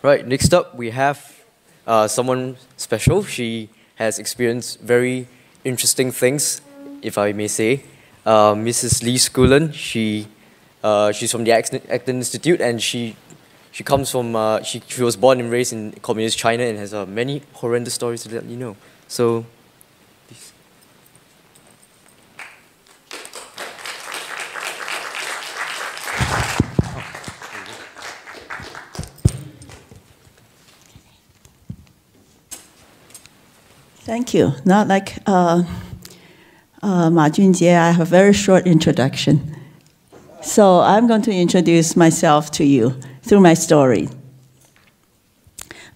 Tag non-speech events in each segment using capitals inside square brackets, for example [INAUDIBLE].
Right, next up we have uh, someone special. She has experienced very interesting things, if I may say. Uh, Mrs. Li Schoolland, she, uh, she's from the Acton Institute and she, she comes from, uh, she, she was born and raised in communist China and has uh, many horrendous stories to let you know. So Thank you. Not like uh, uh, Ma Junjie, I have a very short introduction. So I'm going to introduce myself to you through my story.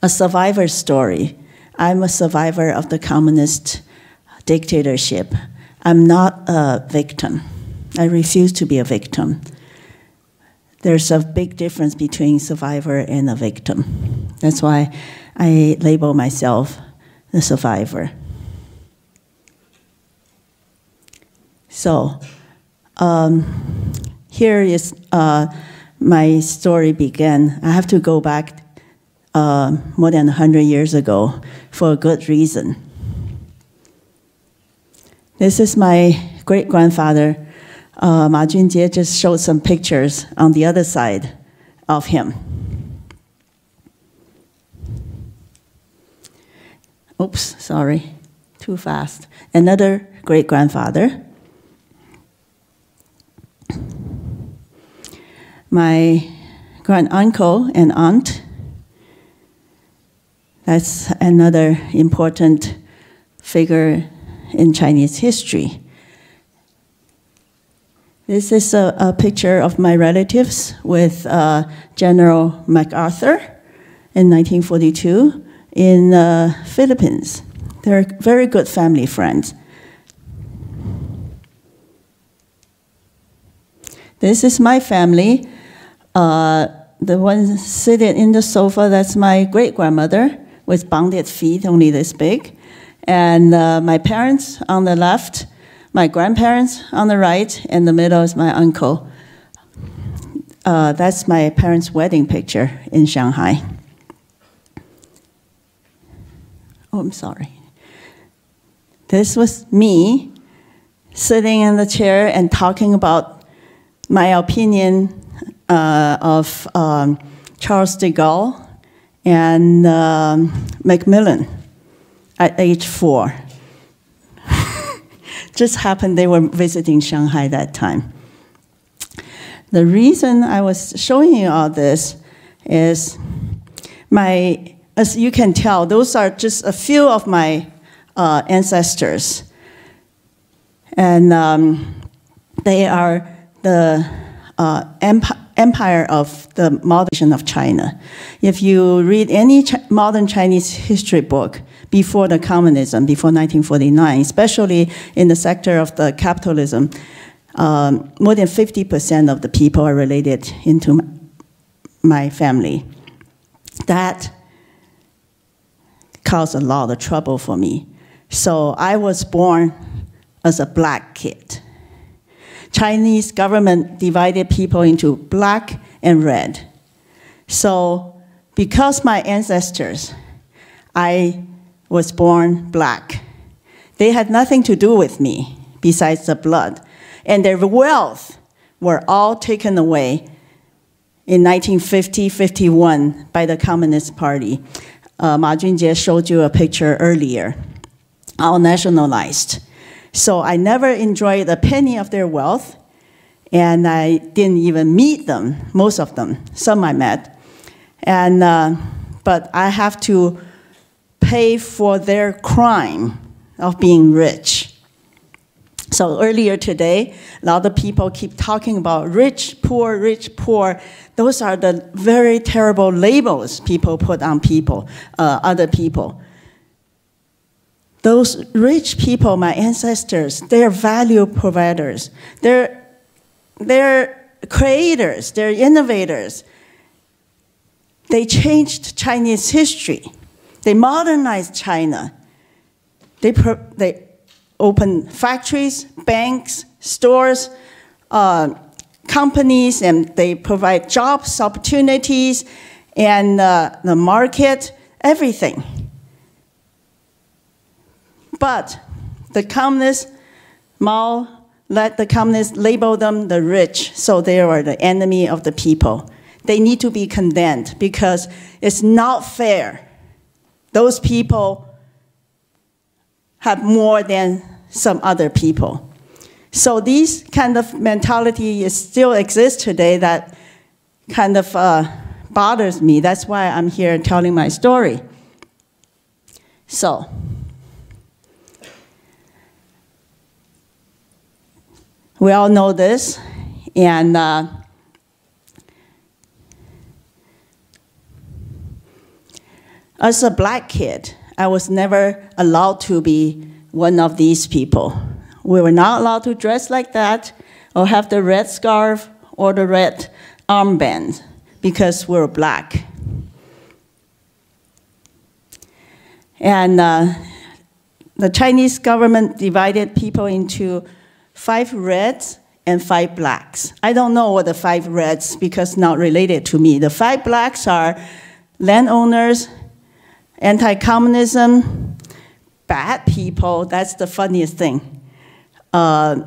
A survivor story. I'm a survivor of the communist dictatorship. I'm not a victim. I refuse to be a victim. There's a big difference between survivor and a victim. That's why I label myself the survivor. So, um, here is uh, my story began. I have to go back uh, more than 100 years ago for a good reason. This is my great grandfather. Uh, Ma Junjie just showed some pictures on the other side of him. Oops, sorry, too fast. Another great grandfather. My grand uncle and aunt. That's another important figure in Chinese history. This is a, a picture of my relatives with uh, General MacArthur in 1942 in the uh, Philippines. They're very good family friends. This is my family. Uh, the one sitting in the sofa, that's my great grandmother with bonded feet, only this big. And uh, my parents on the left, my grandparents on the right, and the middle is my uncle. Uh, that's my parents' wedding picture in Shanghai. Oh, I'm sorry. This was me sitting in the chair and talking about my opinion uh, of um, Charles de Gaulle and um, Macmillan at age four. [LAUGHS] Just happened they were visiting Shanghai that time. The reason I was showing you all this is my as you can tell, those are just a few of my uh, ancestors. And um, they are the uh, empire of the modern of China. If you read any Ch modern Chinese history book before the communism, before 1949, especially in the sector of the capitalism, um, more than 50% of the people are related into my family. That caused a lot of trouble for me. So I was born as a black kid. Chinese government divided people into black and red. So because my ancestors, I was born black. They had nothing to do with me besides the blood. And their wealth were all taken away in 1950-51 by the Communist Party uh, Ma Junjie showed you a picture earlier, all nationalized. So I never enjoyed a penny of their wealth, and I didn't even meet them, most of them. Some I met. And, uh, but I have to pay for their crime of being rich. So earlier today, a lot of people keep talking about rich, poor, rich, poor. Those are the very terrible labels people put on people, uh, other people. Those rich people, my ancestors, they're value providers. They're, they're creators, they're innovators. They changed Chinese history. They modernized China. They, they open factories, banks, stores, uh, companies, and they provide jobs, opportunities, and uh, the market, everything. But the communists, Mao let the communists label them the rich, so they are the enemy of the people. They need to be condemned because it's not fair. Those people have more than some other people. So this kind of mentality is still exists today that kind of uh, bothers me. That's why I'm here telling my story. So, we all know this, and uh, as a black kid, I was never allowed to be one of these people. We were not allowed to dress like that or have the red scarf or the red armband because we're black. And uh, the Chinese government divided people into five reds and five blacks. I don't know what the five reds because not related to me. The five blacks are landowners, anti-communism, bad people. That's the funniest thing. Uh,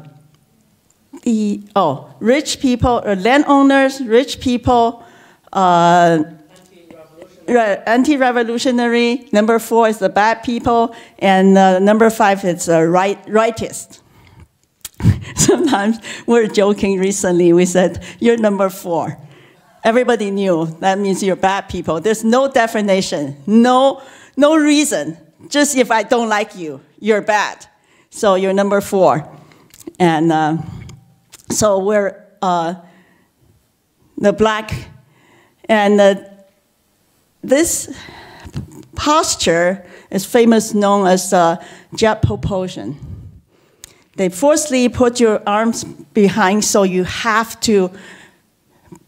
the oh, rich people, uh, landowners, rich people, uh, anti-revolutionary. Number four is the bad people, and uh, number five is the right rightist. [LAUGHS] Sometimes we're joking. Recently, we said you're number four. Everybody knew that means you're bad people. There's no definition, no no reason. Just if I don't like you, you're bad. So you're number four, and uh, so we're uh, the black and uh, this posture is famous known as uh, jet propulsion. They forcefully put your arms behind so you have to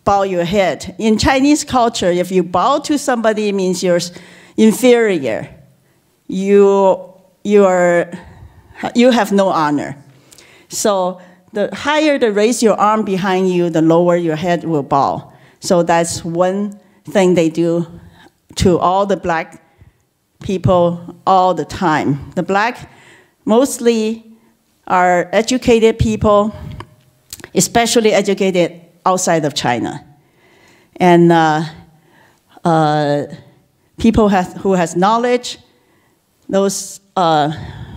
bow your head. In Chinese culture, if you bow to somebody, it means you're inferior. You, you, are, you have no honor. So the higher the raise your arm behind you, the lower your head will bow. So that's one thing they do to all the black people all the time. The black mostly are educated people, especially educated outside of China. And uh, uh, people has, who has knowledge, those uh,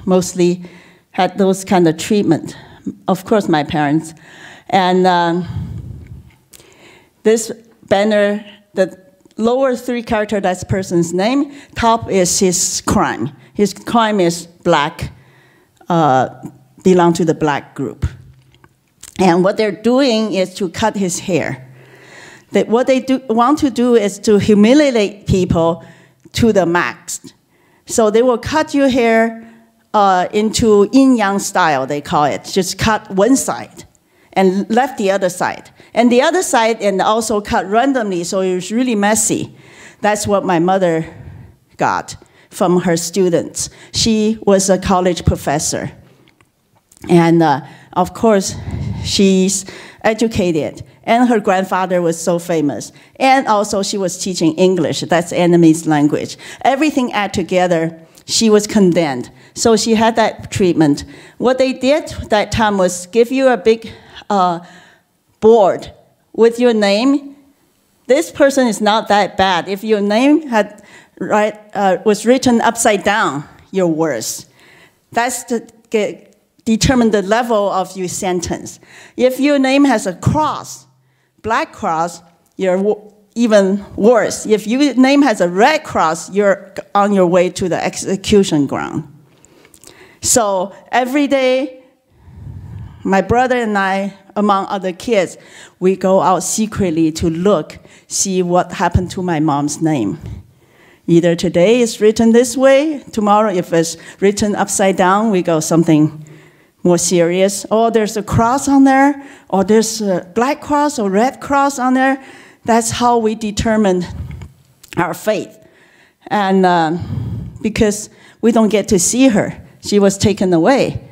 mostly had those kind of treatment. Of course, my parents. And um, this banner, the lower three character, that's person's name. Top is his crime. His crime is black, uh, belong to the black group. And what they're doing is to cut his hair. That what they do, want to do is to humiliate people to the max. So they will cut your hair uh, into yin yang style, they call it. Just cut one side and left the other side. And the other side, and also cut randomly, so it was really messy. That's what my mother got from her students. She was a college professor. And uh, of course, she's educated. And her grandfather was so famous. And also, she was teaching English. That's enemy's language. Everything add together, she was condemned. So she had that treatment. What they did that time was give you a big uh, board with your name, this person is not that bad. If your name had right, uh, was written upside down, you're worse. That's get, determine the level of your sentence. If your name has a cross, black cross, you're even worse. If your name has a red cross, you're on your way to the execution ground. So every day, my brother and I among other kids, we go out secretly to look, see what happened to my mom's name. Either today it's written this way, tomorrow if it's written upside down, we go something more serious. Or there's a cross on there, or there's a black cross or red cross on there. That's how we determine our faith. And uh, because we don't get to see her, she was taken away.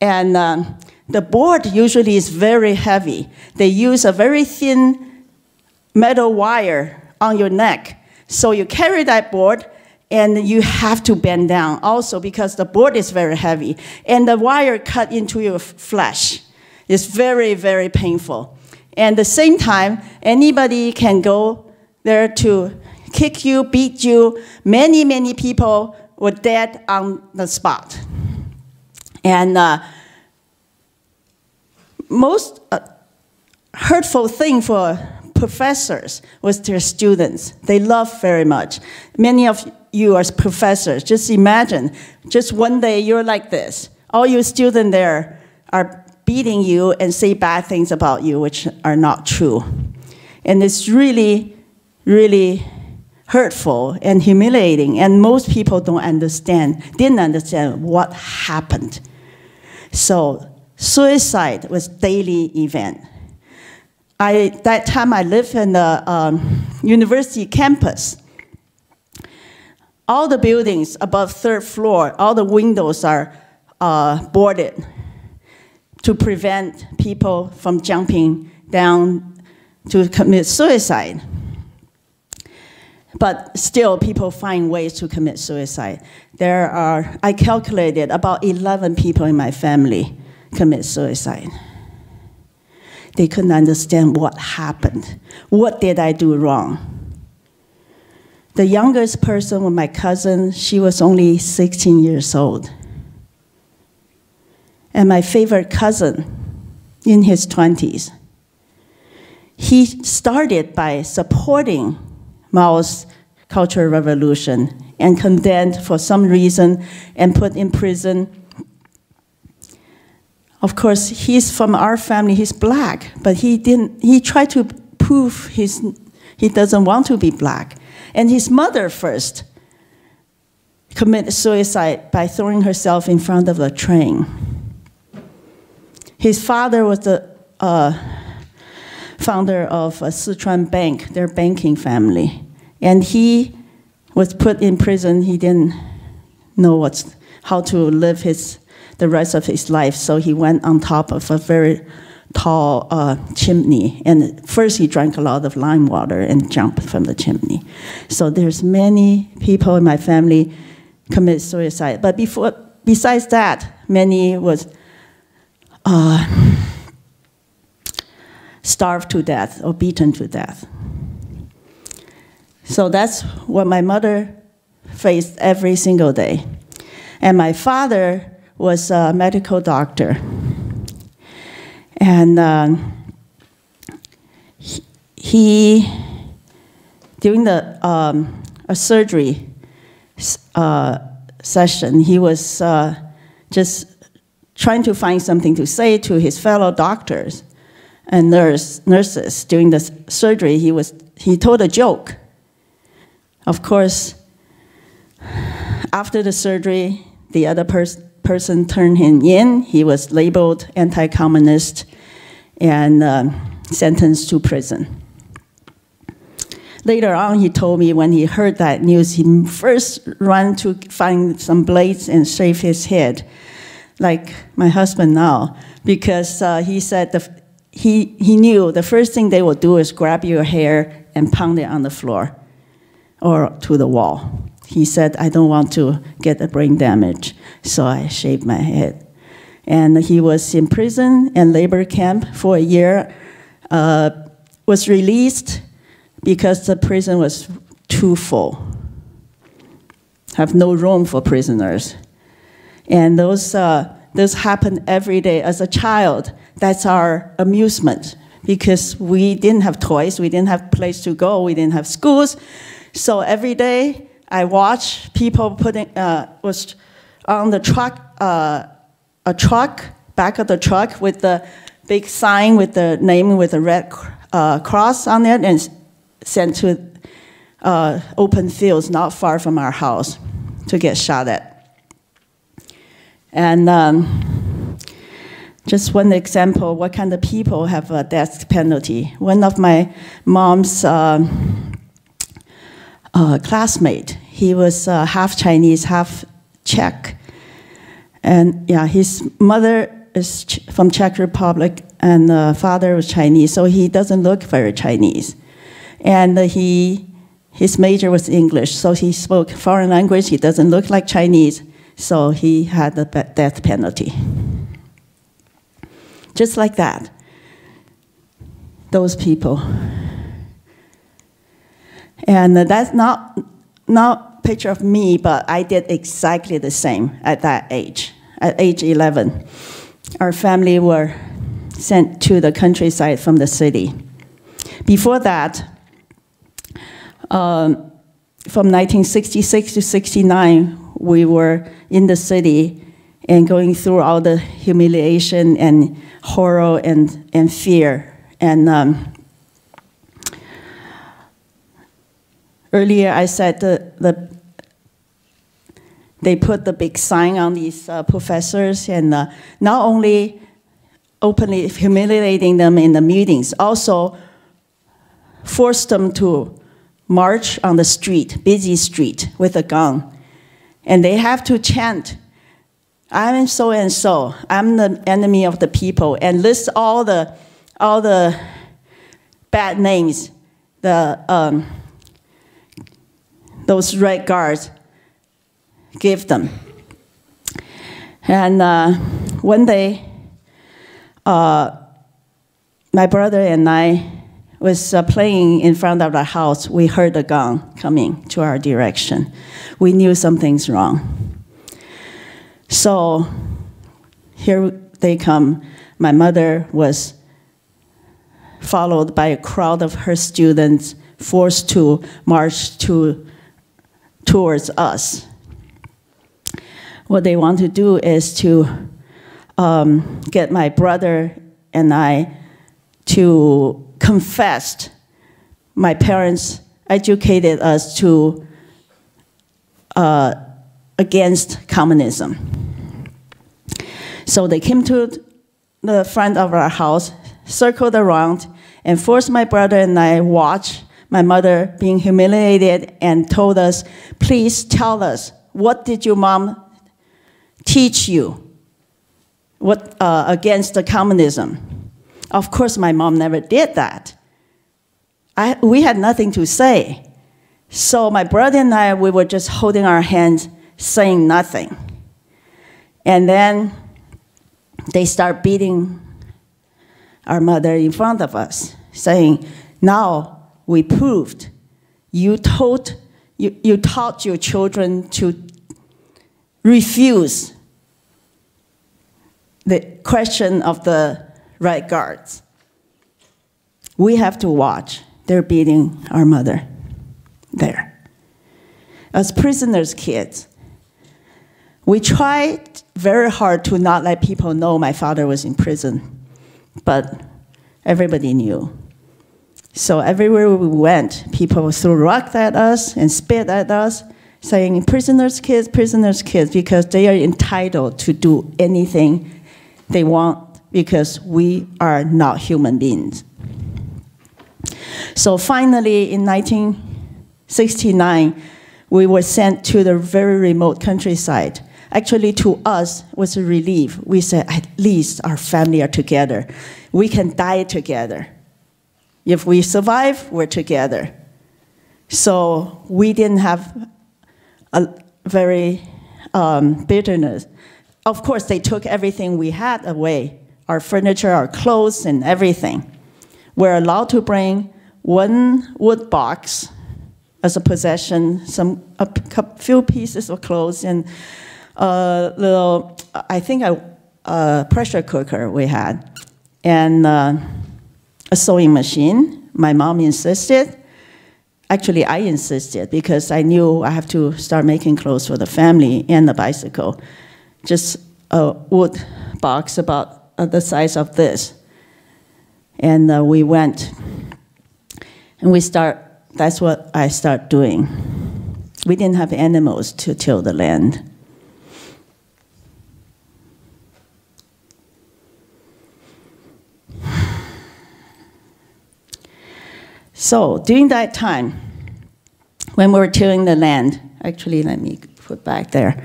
And uh, the board usually is very heavy. They use a very thin metal wire on your neck. So you carry that board and you have to bend down also because the board is very heavy and the wire cut into your flesh. It's very, very painful. And at the same time, anybody can go there to kick you, beat you. Many, many people were dead on the spot. And uh, most uh, hurtful thing for professors was their students. They love very much. Many of you as professors. Just imagine, just one day you're like this. All your students there are beating you and say bad things about you, which are not true. And it's really, really hurtful and humiliating. And most people don't understand, didn't understand what happened. So suicide was daily event. I, that time I lived in the um, university campus. All the buildings above third floor, all the windows are uh, boarded to prevent people from jumping down to commit suicide. But still, people find ways to commit suicide. There are, I calculated, about 11 people in my family commit suicide. They couldn't understand what happened. What did I do wrong? The youngest person was my cousin. She was only 16 years old. And my favorite cousin in his 20s. He started by supporting Mao's Cultural Revolution and condemned for some reason and put in prison. Of course, he's from our family, he's black, but he didn't, he tried to prove his, he doesn't want to be black. And his mother first committed suicide by throwing herself in front of a train. His father was the uh, founder of Sichuan Bank, their banking family. And he was put in prison. He didn't know what's, how to live his, the rest of his life, so he went on top of a very tall uh, chimney. And first he drank a lot of lime water and jumped from the chimney. So there's many people in my family commit suicide. But before, besides that, many was uh, starved to death or beaten to death. So that's what my mother faced every single day. And my father was a medical doctor. And uh, he, during the um, a surgery uh, session, he was uh, just trying to find something to say to his fellow doctors and nurse, nurses. During the surgery, he, was, he told a joke. Of course, after the surgery, the other pers person turned him in. He was labeled anti communist and uh, sentenced to prison. Later on, he told me when he heard that news, he first ran to find some blades and shave his head, like my husband now, because uh, he said the, he, he knew the first thing they would do is grab your hair and pound it on the floor or to the wall. He said, I don't want to get a brain damage, so I shaved my head and he was in prison and labor camp for a year. Uh, was released because the prison was too full. Have no room for prisoners, and those uh, those happen every day. As a child, that's our amusement because we didn't have toys, we didn't have place to go, we didn't have schools, so every day I watched people putting uh, was on the truck. Uh, a truck, back of the truck with the big sign with the name with a red uh, cross on it and sent to uh, open fields not far from our house to get shot at. And um, just one example, what kind of people have a death penalty. One of my mom's uh, uh classmate, he was uh, half Chinese, half Czech, and yeah, his mother is from Czech Republic and the father was Chinese, so he doesn't look very Chinese. And he his major was English, so he spoke foreign language. He doesn't look like Chinese, so he had the death penalty. Just like that. Those people. And that's not not picture of me, but I did exactly the same at that age. At age 11, our family were sent to the countryside from the city. Before that, um, from 1966 to 69, we were in the city and going through all the humiliation and horror and, and fear. And um, earlier I said the, the, they put the big sign on these uh, professors and uh, not only openly humiliating them in the meetings, also forced them to march on the street, busy street, with a gun. And they have to chant, I'm so and so, I'm the enemy of the people, and list all the, all the bad names the, um, those red guards give them. And uh, one day, uh, my brother and I was uh, playing in front of the house. We heard a gun coming to our direction. We knew something's wrong. So here they come. My mother was followed by a crowd of her students, forced to march to, towards us. What they want to do is to um, get my brother and I to confess. My parents educated us to uh, against communism. So they came to the front of our house, circled around, and forced my brother and I watch my mother being humiliated and told us, please tell us, what did your mom teach you what, uh, against the communism? Of course, my mom never did that. I, we had nothing to say. So my brother and I, we were just holding our hands, saying nothing. And then they start beating our mother in front of us, saying, now we proved you told you, you taught your children to refuse the question of the right guards. We have to watch. They're beating our mother there. As prisoners' kids, we tried very hard to not let people know my father was in prison, but everybody knew. So everywhere we went, people threw rocks at us and spit at us, saying, prisoners' kids, prisoners' kids, because they are entitled to do anything they want because we are not human beings. So finally, in 1969, we were sent to the very remote countryside. Actually, to us, was a relief. We said, at least our family are together. We can die together. If we survive, we're together. So we didn't have a very um, bitterness. Of course, they took everything we had away our furniture, our clothes, and everything. We're allowed to bring one wood box as a possession, some a few pieces of clothes, and a little, I think, a, a pressure cooker we had, and uh, a sewing machine. My mom insisted. Actually, I insisted because I knew I have to start making clothes for the family and the bicycle. Just a wood box about uh, the size of this. And uh, we went, and we start, that's what I start doing. We didn't have animals to till the land. So during that time, when we were tilling the land, actually, let me put back there,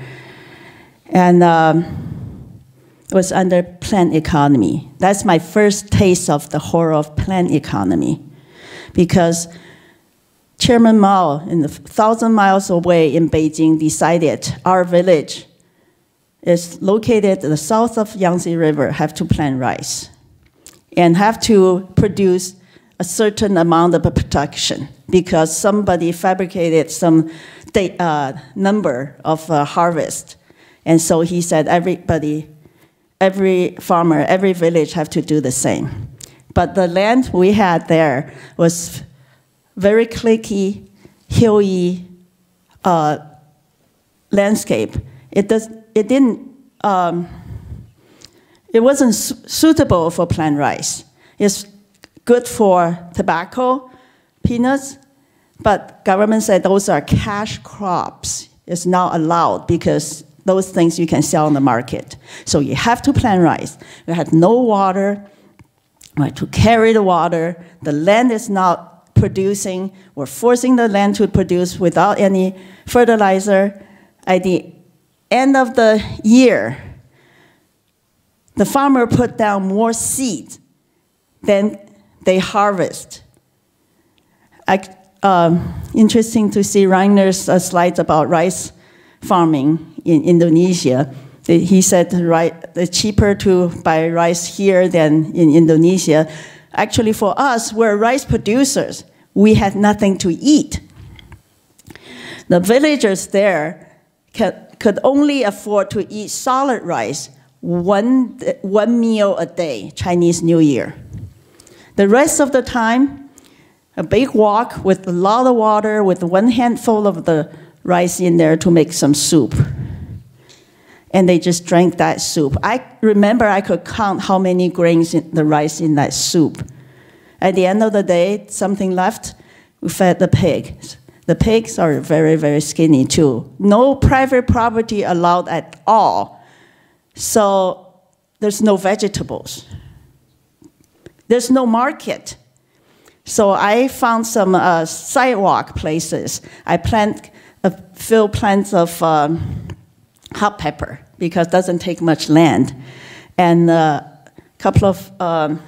and um, was under planned economy. That's my first taste of the horror of planned economy. Because Chairman Mao, in the thousand miles away in Beijing, decided our village is located to the south of Yangtze River, have to plant rice and have to produce a certain amount of production because somebody fabricated some uh, number of uh, harvest. And so he said everybody, every farmer, every village have to do the same. But the land we had there was very clicky, hilly uh, landscape. It, does, it didn't, um, it wasn't su suitable for plant rice. It's good for tobacco, peanuts, but government said those are cash crops. It's not allowed because those things you can sell on the market. So you have to plant rice. We had no water. Had to carry the water. The land is not producing. We're forcing the land to produce without any fertilizer. At the end of the year, the farmer put down more seed than they harvest. I, um, interesting to see Reiner's uh, slides about rice farming in Indonesia. He said right, it's cheaper to buy rice here than in Indonesia. Actually, for us, we're rice producers. We had nothing to eat. The villagers there could only afford to eat solid rice one, one meal a day, Chinese New Year. The rest of the time, a big wok with a lot of water, with one handful of the rice in there to make some soup. And they just drank that soup. I remember I could count how many grains in the rice in that soup. At the end of the day, something left, we fed the pigs. The pigs are very, very skinny too. No private property allowed at all. So there's no vegetables. There's no market. So I found some uh, sidewalk places. I plant a few plants of um, hot pepper because it doesn't take much land. And a uh, couple of, um,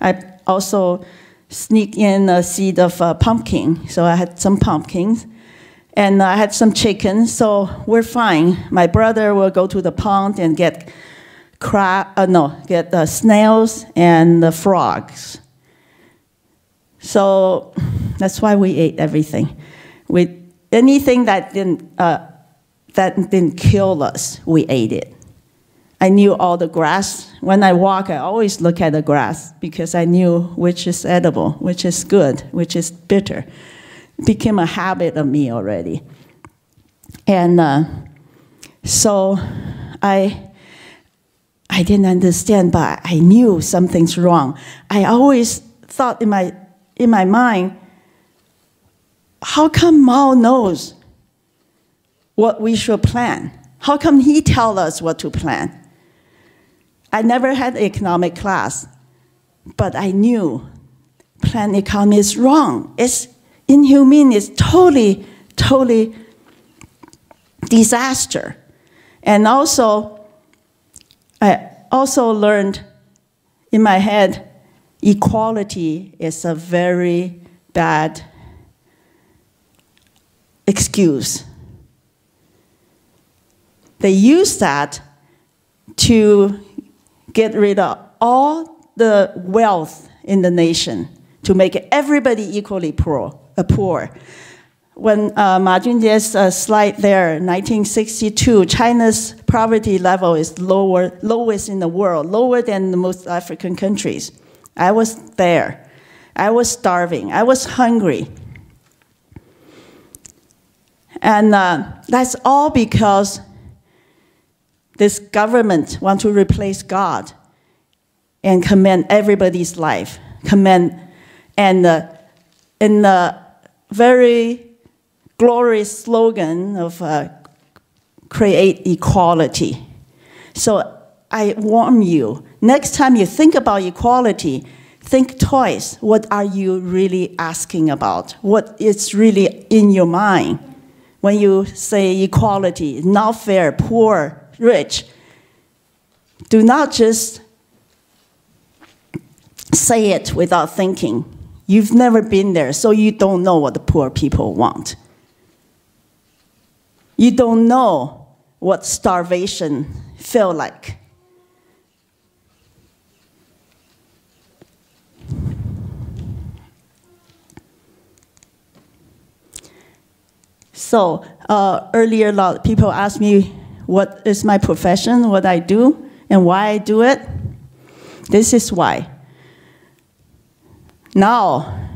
I also sneak in a seed of uh, pumpkin. So I had some pumpkins. And I had some chickens, so we're fine. My brother will go to the pond and get crab, uh, no, get the snails and the frogs. So that's why we ate everything. We, anything that didn't, uh, that didn't kill us, we ate it. I knew all the grass. When I walk, I always look at the grass because I knew which is edible, which is good, which is bitter. It became a habit of me already. And uh, so I I didn't understand, but I knew something's wrong. I always thought in my, in my mind, how come Mao knows what we should plan? How come he tell us what to plan? I never had economic class, but I knew plan economy is wrong. It's inhumane. It's totally, totally disaster. And also, I also learned in my head equality is a very bad excuse. They use that to get rid of all the wealth in the nation, to make everybody equally poor. Poor when uh, Ma Junjie's uh, slide there, 1962, China's poverty level is lower, lowest in the world, lower than the most African countries. I was there. I was starving. I was hungry. And uh, that's all because this government want to replace God and command everybody's life, command, and uh, in the very glorious slogan of uh, create equality. So I warn you, next time you think about equality, think twice. What are you really asking about? What is really in your mind? When you say equality, not fair, poor, rich, do not just say it without thinking. You've never been there, so you don't know what the poor people want. You don't know what starvation feel like. So uh, earlier, a lot of people asked me what is my profession, what I do, and why I do it. This is why. Now,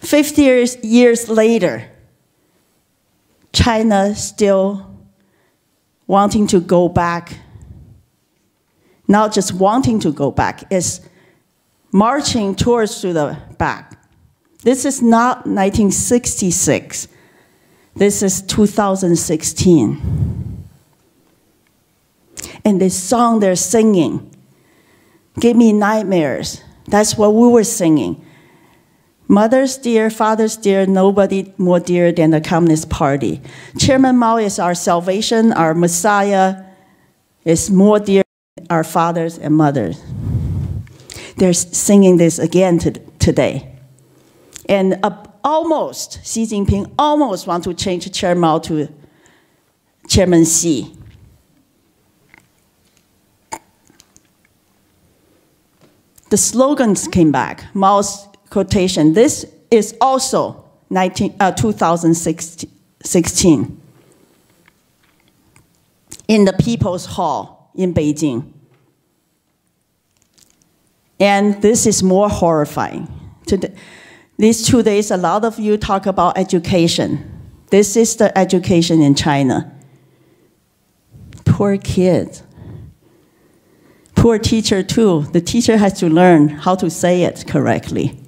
50 years, years later, China still wanting to go back, not just wanting to go back, is marching towards to the back. This is not 1966. This is 2016. And the song they're singing gave me nightmares. That's what we were singing. Mothers dear, fathers dear, nobody more dear than the Communist Party. Chairman Mao is our salvation, our Messiah is more dear than our fathers and mothers. They're singing this again to, today. And uh, almost, Xi Jinping almost want to change Chairman Mao to Chairman Xi. The slogans came back. Mao's quotation. This is also 19, uh, 2016 in the People's Hall in Beijing. And this is more horrifying. Today, these two days, a lot of you talk about education. This is the education in China. Poor kids. Poor teacher, too. The teacher has to learn how to say it correctly.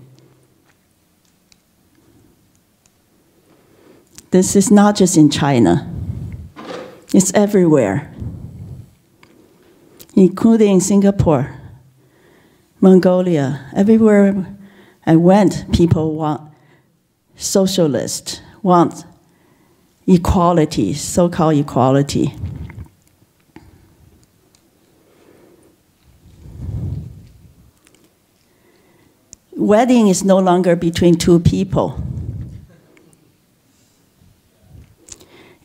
This is not just in China, it's everywhere, including Singapore, Mongolia, everywhere I went, people want socialist, want equality, so-called equality. Wedding is no longer between two people.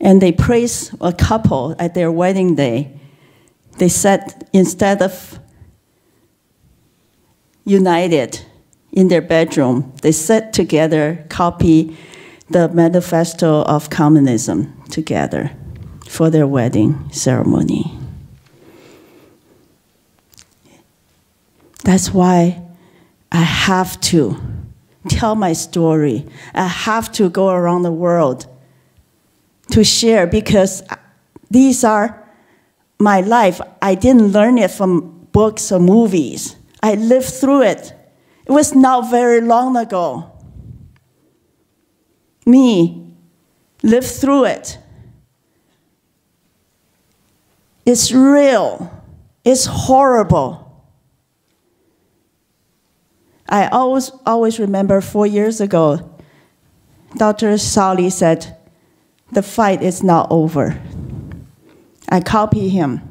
And they praise a couple at their wedding day. They said instead of united, in their bedroom, they sat together, copy the Manifesto of Communism together for their wedding ceremony. That's why I have to tell my story. I have to go around the world to share because these are my life. I didn't learn it from books or movies. I lived through it it was not very long ago. Me lived through it. It's real. It's horrible. I always, always remember four years ago, Dr. Sali said, the fight is not over. I copy him.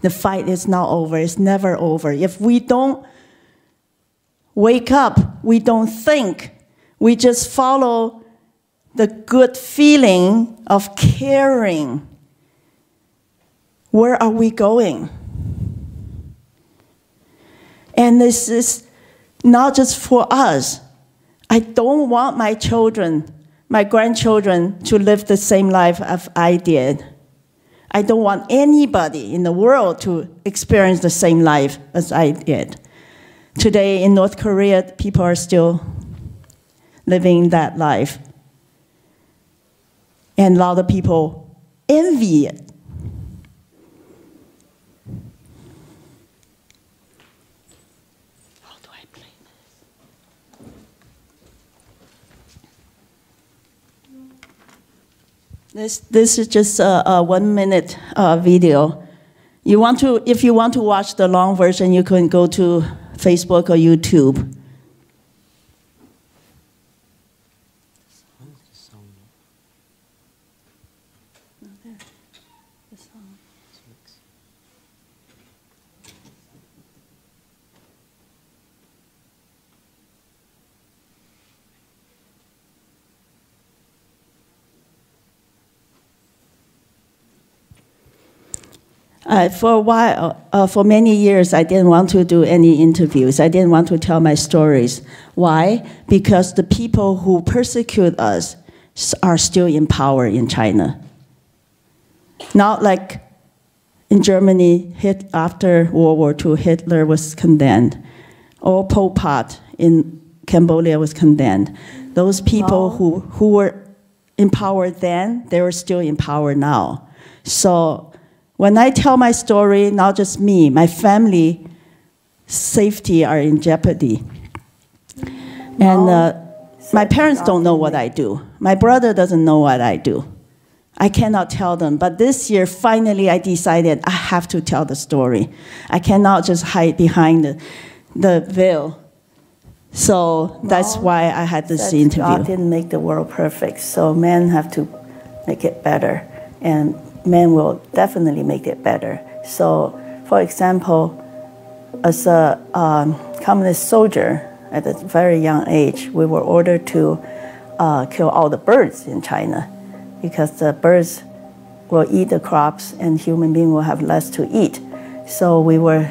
The fight is not over. It's never over. If we don't wake up, we don't think, we just follow the good feeling of caring. Where are we going? And this is not just for us. I don't want my children, my grandchildren, to live the same life as I did. I don't want anybody in the world to experience the same life as I did. Today in North Korea, people are still living that life. And a lot of people envy it. How do I play this? This, is just a, a one minute uh, video. You want to, if you want to watch the long version, you can go to Facebook or YouTube. Uh, for a while, uh, for many years, I didn't want to do any interviews. I didn't want to tell my stories. Why? Because the people who persecute us are still in power in China. Not like in Germany, hit, after World War II, Hitler was condemned, or Pol Pot in Cambodia was condemned. Those people Wow. who, who were in power then, they were still in power now. So when I tell my story, not just me, my family safety are in jeopardy. And uh, my parents don't know what I do. My brother doesn't know what I do. I cannot tell them. But this year, finally, I decided I have to tell the story. I cannot just hide behind the, the veil. So that's why I had this interview. God didn't make the world perfect, so men have to make it better, and men will definitely make it better. So, for example, as a um, communist soldier at a very young age, we were ordered to uh, kill all the birds in China because the birds will eat the crops and human beings will have less to eat. So we were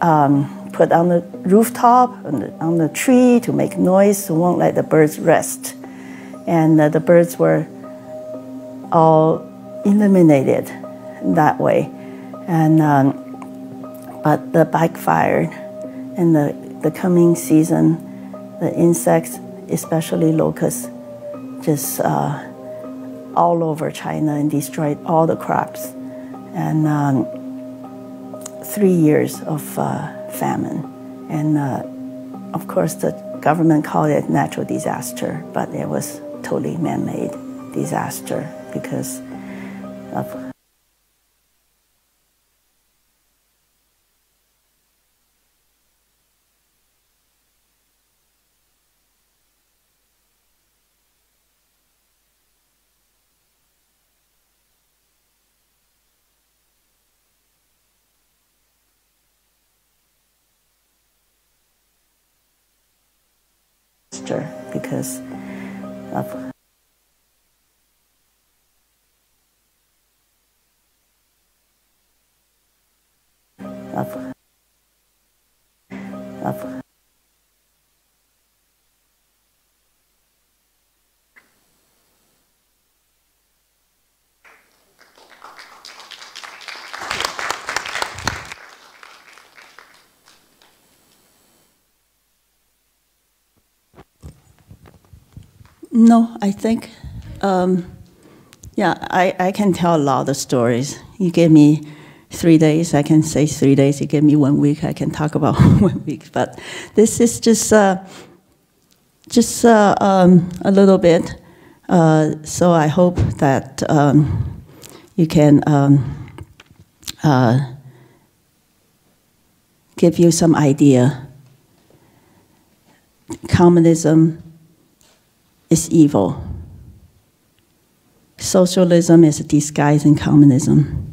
um, put on the rooftop, on the, on the tree to make noise, so won't let the birds rest. And uh, the birds were all eliminated that way. And, um, but the backfired. And the, the coming season, the insects, especially locusts, just uh, all over China and destroyed all the crops. And um, three years of uh, famine. And uh, of course, the government called it natural disaster, but it was totally man made disaster because of No, I think, um, yeah, I, I can tell a lot of stories. You give me three days, I can say three days. You give me one week, I can talk about [LAUGHS] one week. But this is just, uh, just uh, um, a little bit. Uh, so I hope that um, you can um, uh, give you some idea. Communism is evil. Socialism is a disguise in communism.